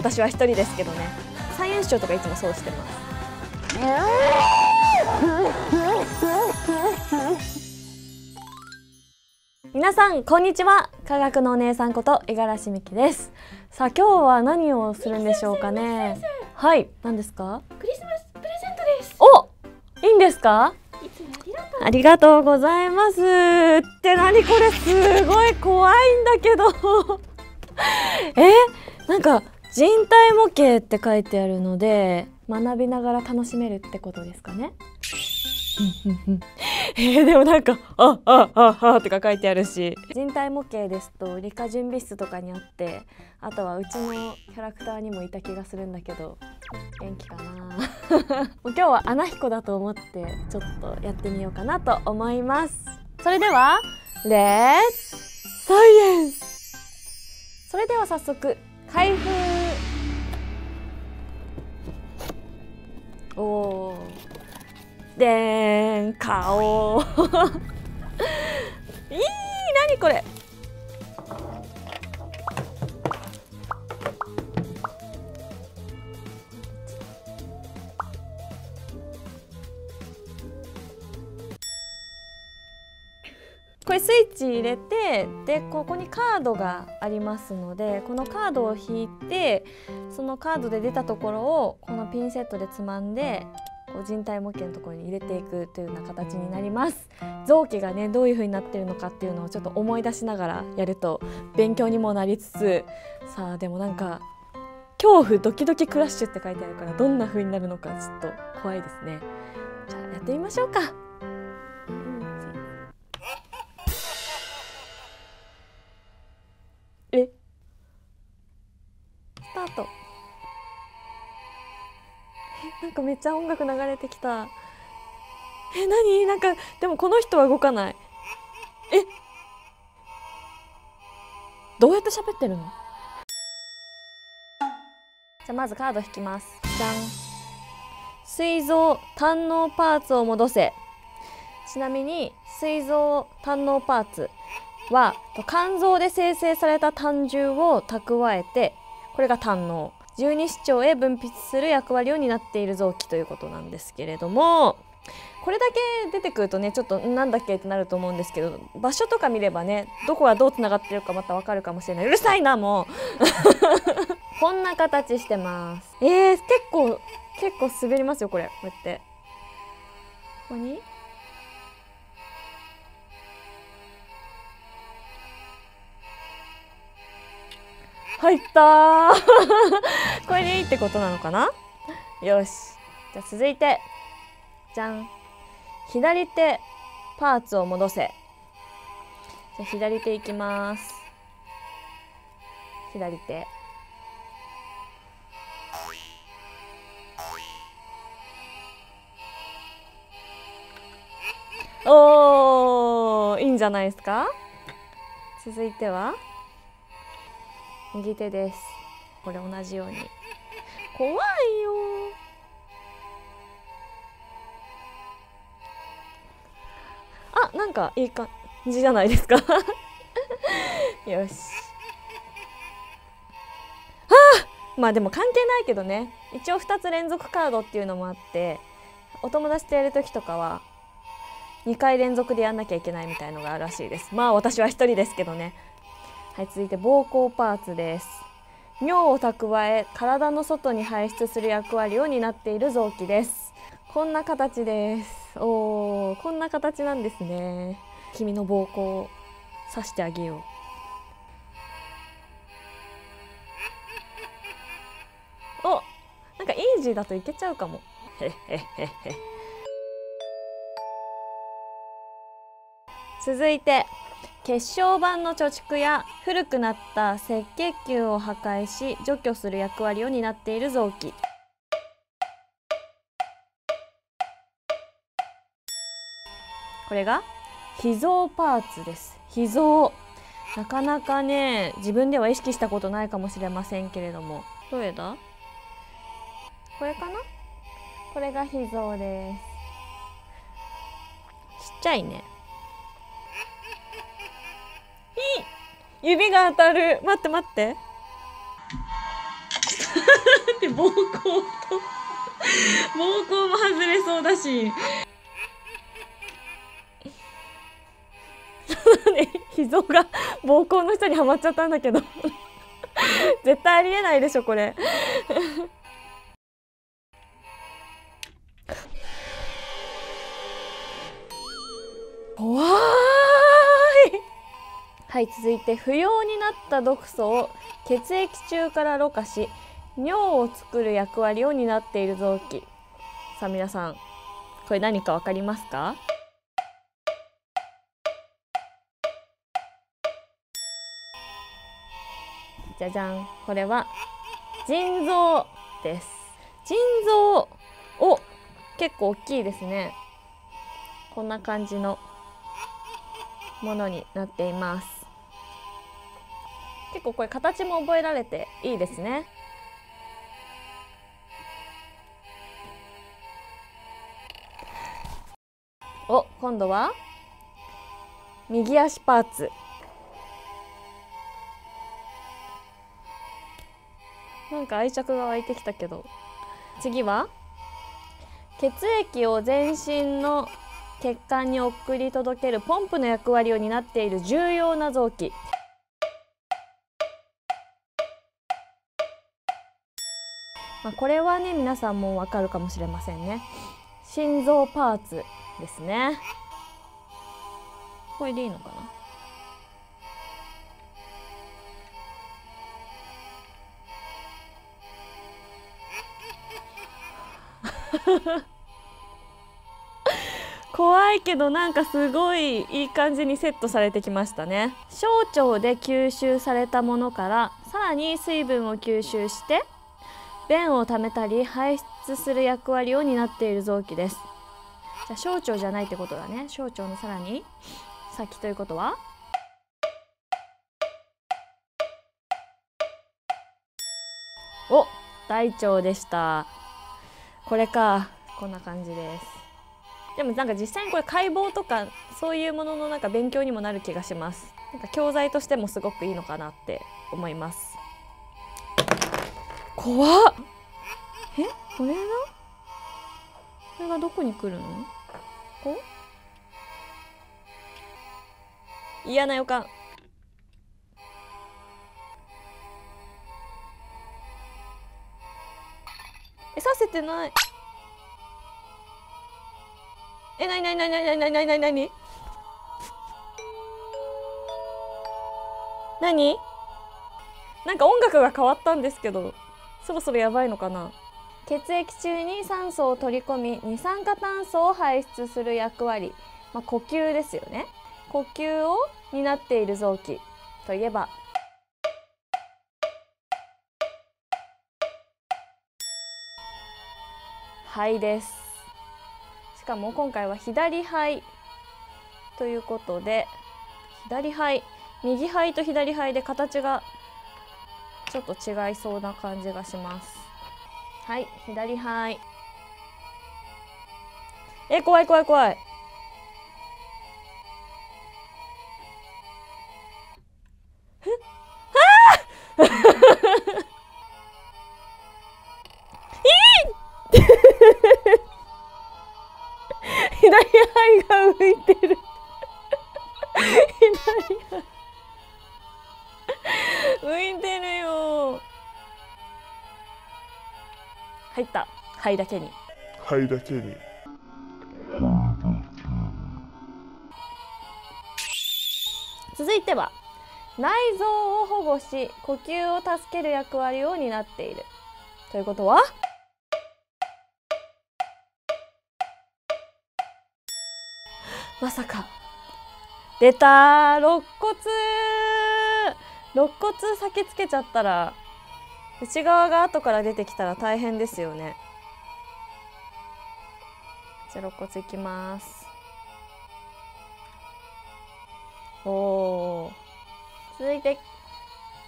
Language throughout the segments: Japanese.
私は一人ですけどね。サイエンスショーとかいつもそうしてます。皆さんこんにちは。科学のお姉さんこと五十嵐美希です。さあ今日は何をするんでしょうかね。はい何ですか？クリスマスプレゼントです。おいいんですか？ありがとうございます。って何これすごい怖いんだけど。えなんか人体模型って書いてあるので学びながら楽しめるってことですかね。えー、でもなんか「ああああ」とか書いてあるし。人体模型ですと理科準備室とかにあってあとはうちのキャラクターにもいた気がするんだけど元気かな？今日は穴彦だと思ってちょっとやってみようかなと思います。それではレッツサイエンス。それでは早速開封おおでん顔。いい何これ。スイッチ入れてでここにカードがありますのでこのカードを引いてそのカードで出たところをこのピンセットでつまんでこう人体模型のところに入れていくというような形になります。臓器がねどういう風になってるのかっていうのをちょっと思い出しながらやると勉強にもなりつつ。さあでもなんか恐怖ドキドキクラッシュって書いてあるからどんな風になるのかちょっと怖いですね。じゃあやってみましょうか。かめっちゃ音楽流れてきた。え何？なんかでもこの人は動かない。え？どうやって喋ってるの？じゃあまずカード引きます。じゃん。膵臓胆のパーツを戻せ。ちなみに膵臓胆のパーツは肝臓で生成された胆汁を蓄えてこれが胆の十二指腸へ分泌する役割を担っている臓器ということなんですけれどもこれだけ出てくるとねちょっとなんだっけってなると思うんですけど場所とか見ればねどこがどうつながってるかまたわかるかもしれない。うるさいなもう。こんな形してます。えー、結構結構滑りますよこれ。こうやって。ここに？入った これでいいってことなのかな？よし。じゃあ続いてじゃん。左手パーツを戻せ。じゃあ左手いきます。左手。おーいいんじゃないですか？続いては？右手です。これ同じように。怖いよ。あなんかいい感じじゃないですか。よし。あまあでも関係ないけどね。一応2つ連続カードっていうのもあってお友達とやる時とかは2回連続でやんなきゃいけないみたいのがあるらしいです。まあ私は1人ですけどねはい、続いて膀胱パーツです。尿を蓄え体の外に排出する役割を担っている臓器です。こんな形です。おーこんな形なんですね。君の膀胱を刺してあげよう。おなんかイージーだといけちゃうかも。へへへへ。続いて血小板の貯蓄や古くなった赤血球を破壊し除去する役割を担っている臓器。これが脾臓パーツです。脾臓。なかなかね自分では意識したことないかもしれませんけれども。どれだ？これかな？これが脾臓です。ちっちゃいね。指が当たる。待って待って。って膀胱と膀胱も外れそうだし。ね。脾臓が膀胱の下にはまっちゃったんだけど。絶対ありえないでしょこれ。怖いはい続いて不要になった毒素を血液中からろ過し尿を作る役割を担っている臓器。さあ皆さんこれ何かわかりますか？じゃじゃん。これは腎臓です。腎臓お結構大きいですね。こんな感じのものになっています。結構これ形も覚えられていいですね。お今度は？右足パーツ。なんか愛着が湧いてきたけど。次は？血液を全身の血管に送り届けるポンプの役割を担っている重要な臓器。まあ、これはね皆さんもわかるかもしれませんね。心臓パーツですね。これでいいのかな？怖いけどなんかすごいいい感じにセットされてきましたね。小腸で吸収されたものからさらに水分を吸収して便を溜めたり排出する役割を担っている臓器です。じゃ小腸じゃないってことだね。小腸のさらに。先ということは？お大腸でした。これか。こんな感じです。でもなんか実際にこれ解剖とかそういうもののなんか勉強にもなる気がします。なんか教材としてもすごくいいのかなって思います。怖っ。え？これが？これがどこに来るの？こう嫌な予感。えさせてない。えなになになになになになになになになに？なに？なんか音楽が変わったんですけど。そろそろやばいのかな？血液中に酸素を取り込み二酸化炭素を排出する役割、まあ、呼吸ですよね。呼吸を担っている臓器といえば。肺です。しかも今回は左肺ということで左肺右肺と左肺で形がちょっと違いそうな感じがします。はい左肺え怖い怖い怖い。えあ 左肺が浮いてる。左肺浮いてるよ。入った肺だけに。肺だけに。続いては内臓を保護し呼吸を助ける役割を担っている。ということは？まさか。出た。肋骨。肋骨先つけちゃったら内側が後から出てきたら大変ですよね。じゃあ肋骨いきます。おー。続いて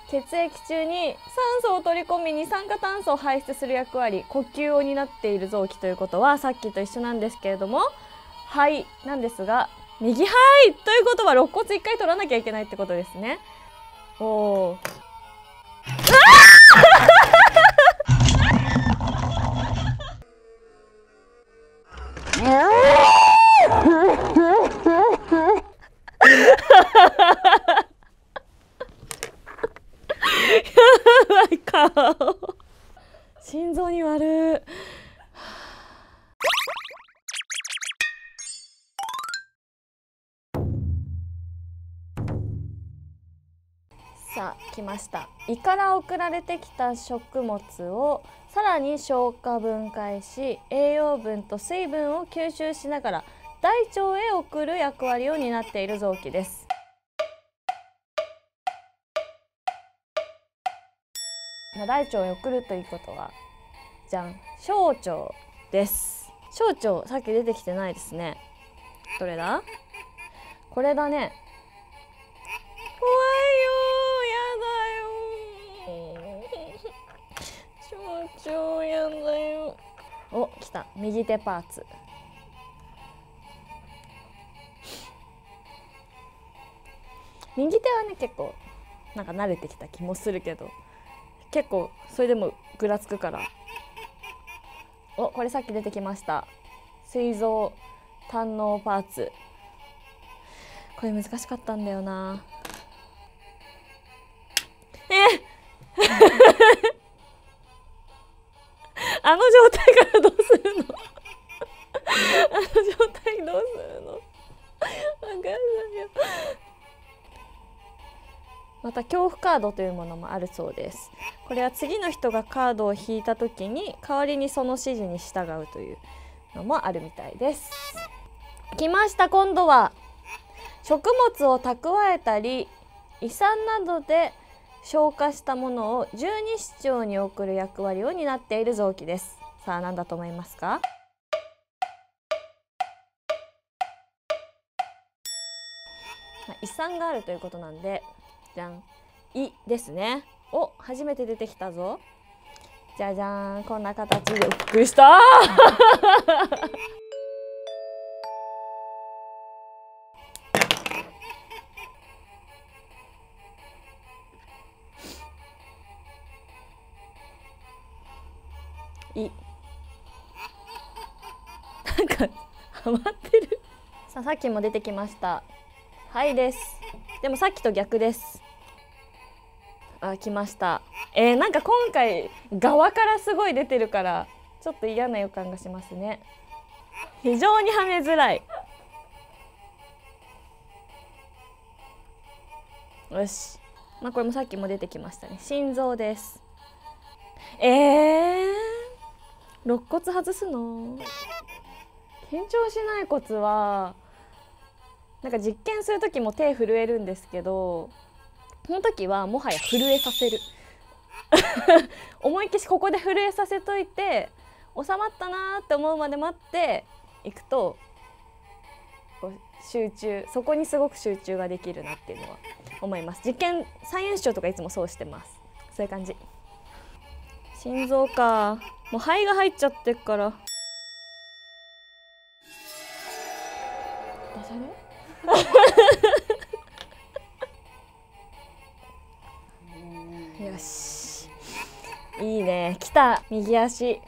血液中に酸素を取り込み二酸化炭素を排出する役割呼吸を担っている臓器ということはさっきと一緒なんですけれども肺なんですが右肺ということは肋骨一回取らなきゃいけないってことですね。おお 心臓に悪い。さあ来ました。胃から送られてきた食物をさらに消化分解し栄養分と水分を吸収しながら大腸へ送る役割を担っている臓器です。大腸へ送るということはじゃん小腸です。小腸さっき出てきてないですね。どれだ？これだね。小腸やだよ。お来た。右手パーツ。右手はね結構なんか慣れてきた気もするけど結構それでもぐらつくから。おこれさっき出てきました。膵臓胆のパーツ。これ難しかったんだよな。カードというものもあるそうです。これは次の人がカードを引いた時に代わりにその指示に従うというのもあるみたいです。来ました今度は。食物を蓄えたり胃酸などで消化したものを十二指腸に送る役割を担っている臓器です。さあ何だと思いますか？まあ胃酸があるということなんでじゃん。胃ですね。お初めて出てきたぞ。じゃじゃーん。こんな形でびっくりした。い。なんかハマってる。さあさっきも出てきました。はいです。でもさっきと逆です。あ来ました。えー、なんか今回側からすごい出てるからちょっと嫌な予感がしますね。非常にはめづらい。よし。まあこれもさっきも出てきましたね。心臓です。えー、肋骨外すの？緊張しないコツはなんか実験する時も手震えるんですけどその時はもはや震えさせる。思いっきしここで震えさせといて収まったなって思うまで待っていくと集中そこにすごく集中ができるなっていうのは思います。実験サイエンス庁とかいつもそうしてます。そういう感じ。心臓か。もう肺が入っちゃってっから。ダジャいね来た。右足。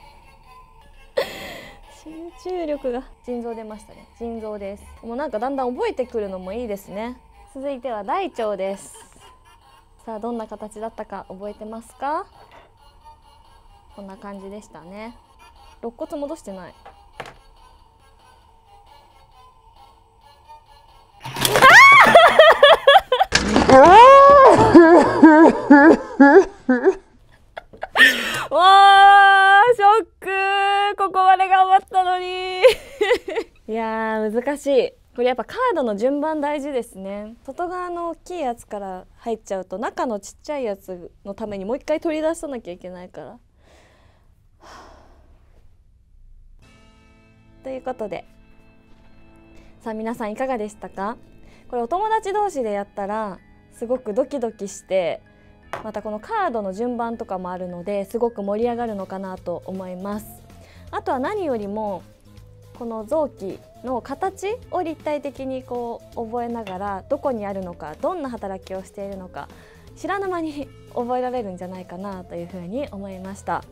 集中力が。腎臓出ましたね。腎臓です。もうなんかだんだん覚えてくるのもいいですね。続いては大腸です。さあどんな形だったか覚えてますか？こんな感じでしたね。肋骨戻してない。わ や難しい。これやっぱカードの順番大事ですね。外側の大きいやつから入っちゃうと中のちっちゃいやつのためにもう一回取り出さなきゃいけないから。ということで。さあ皆さんいかがでしたか？これお友達同士でやったらすごくドキドキしてまたこのカードの順番とかもあるのですごく盛り上がるのかなと思います。あとは何よりもこの臓器の形を立体的にこう覚えながらどこにあるのかどんな働きをしているのか知らぬ間に覚えられるんじゃないかなというふうに思いました、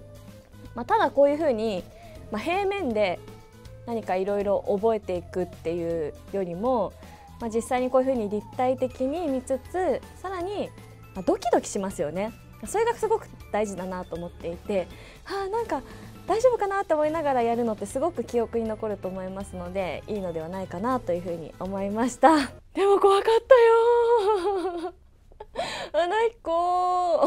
まあ、ただこういうふうに、まあ、平面で何かいろいろ覚えていくっていうよりも、まあ、実際にこういうふうに立体的に見つつさらに、ドキドキしますよね。それがすごく大事だなと思っていてはあなんか大丈夫かなって思いながらやるのってすごく記憶に残ると思いますのでいいのではないかなというふうに思いました。でも怖かったよ。アナヒコ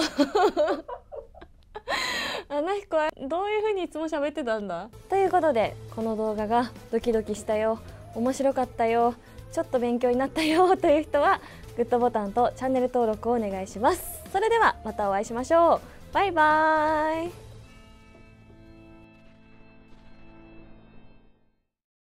アナヒコはどういうふうにいつも喋ってたんだ？ということでこの動画がドキドキしたよ。面白かったよ。ちょっと勉強になったよ。という人はグッドボタンとチャンネル登録をお願いします。それではまたお会いしましょう。バイバーイ。